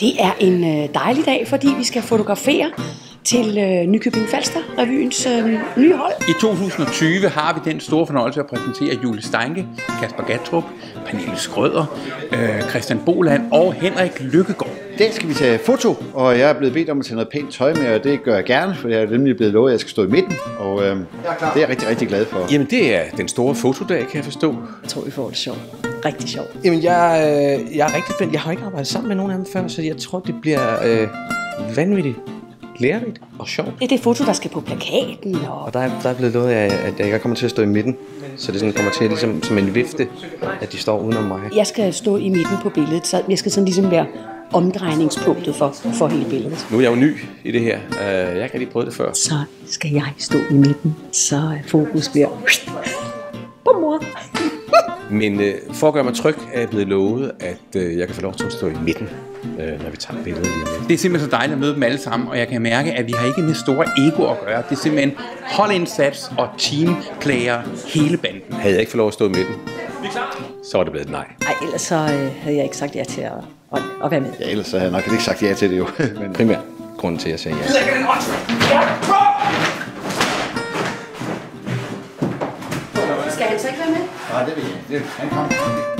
Det er en øh, dejlig dag, fordi vi skal fotografere til øh, Nykøbing Falster revyens øh, nye hold. I 2020 har vi den store fornøjelse at præsentere Julie Steinke, Kasper Gatrup, Pernille Skrøder, øh, Christian Boland og Henrik Lykkegaard. I dag skal vi tage foto, og jeg er blevet bedt om at tage noget pænt tøj med, og det gør jeg gerne, for jeg er nemlig blevet lovet, at jeg skal stå i midten, og øh, det er jeg rigtig, rigtig glad for. Jamen, det er den store fotodag, kan jeg forstå. Jeg tror, vi får det sjovt. Rigtig sjovt. Jamen, jeg, øh, jeg er rigtig spændt. Jeg har ikke arbejdet sammen med nogen af dem før, så jeg tror, det bliver øh, vanvittigt lærerigt og sjovt. Det er det foto, der skal på plakaten. Og... Og der er, der er blevet lovet, at, at jeg kommer til at stå i midten, så det sådan kommer til ligesom, som en vifte, at de står udenom mig. Jeg skal stå i midten på billedet, så jeg skal sådan ligesom være omdrejningspunktet for, for hele billedet. Nu er jeg jo ny i det her. Uh, jeg har ikke rigtig prøvet det før. Så skal jeg stå i midten, så fokus bliver på mor. Men øh, for at gøre mig tryg, er jeg blevet lovet, at øh, jeg kan få lov til at stå i midten, øh, når vi tager billedet lige. Det er simpelthen så dejligt at møde dem alle sammen, og jeg kan mærke, at vi har ikke med store ego at gøre. Det er simpelthen holdindsats og teamplayer hele banden. Havde jeg ikke fået lov at stå i midten, så var det blevet et nej. Ej, ellers så øh, havde jeg ikke sagt ja til at, at, at være med. Ja, ellers så havde jeg nok ikke sagt ja til det jo. Men Primært grunden til, at jeg sagde ja. Skal han så ikke være med?